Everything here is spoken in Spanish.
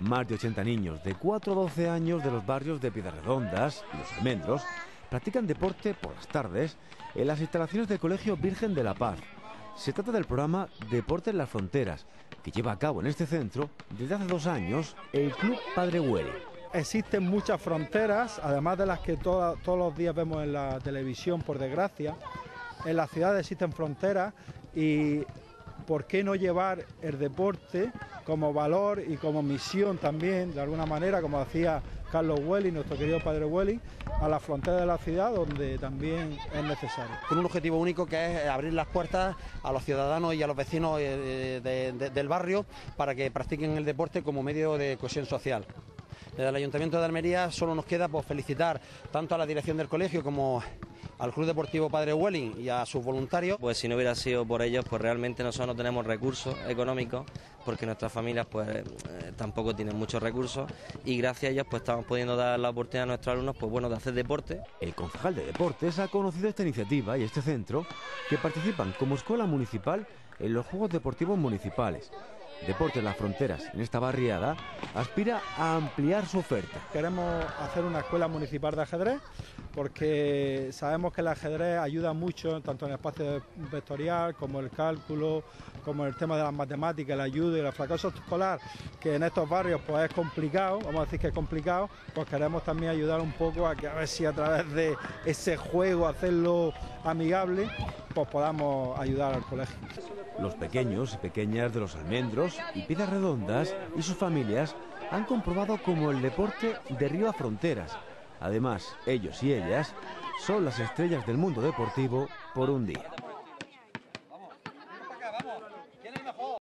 Más de 80 niños de 4 a 12 años de los barrios de Redondas y Los Almendros practican deporte por las tardes en las instalaciones del Colegio Virgen de la Paz. Se trata del programa Deporte en las Fronteras, que lleva a cabo en este centro desde hace dos años el Club Padre Hueli. Existen muchas fronteras, además de las que todos los días vemos en la televisión, por desgracia. En la ciudad existen fronteras y ¿por qué no llevar el deporte como valor y como misión también, de alguna manera, como hacía Carlos Welly, nuestro querido padre Welly, a la frontera de la ciudad donde también es necesario. Con un objetivo único que es abrir las puertas a los ciudadanos y a los vecinos eh, del barrio para que practiquen el deporte como medio de cohesión social. Desde el Ayuntamiento de Almería solo nos queda pues, felicitar tanto a la dirección del colegio como al Club Deportivo Padre Welling y a sus voluntarios. Pues si no hubiera sido por ellos, pues realmente nosotros no tenemos recursos económicos, porque nuestras familias pues eh, tampoco tienen muchos recursos y gracias a ellos pues estamos pudiendo dar la oportunidad a nuestros alumnos pues bueno de hacer deporte. El concejal de deportes ha conocido esta iniciativa y este centro que participan como escuela municipal en los Juegos Deportivos Municipales. Deporte en las Fronteras, en esta barriada, aspira a ampliar su oferta. Queremos hacer una escuela municipal de ajedrez porque sabemos que el ajedrez ayuda mucho tanto en el espacio vectorial como el cálculo, como el tema de las matemáticas, el ayuda y el fracaso escolar, que en estos barrios pues es complicado, vamos a decir que es complicado, pues queremos también ayudar un poco a que a ver si a través de ese juego, hacerlo amigable, pues podamos ayudar al colegio. Los pequeños y pequeñas de los almendros y piedras redondas y sus familias han comprobado como el deporte derriba fronteras Además, ellos y ellas son las estrellas del mundo deportivo por un día.